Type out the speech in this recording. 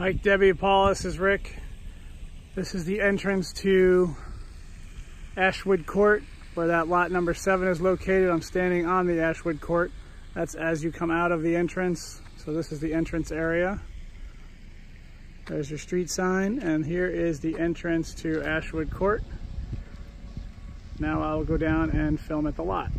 Mike, Debbie, Paul, is Rick. This is the entrance to Ashwood Court, where that lot number seven is located. I'm standing on the Ashwood Court. That's as you come out of the entrance. So this is the entrance area. There's your street sign, and here is the entrance to Ashwood Court. Now I'll go down and film at the lot.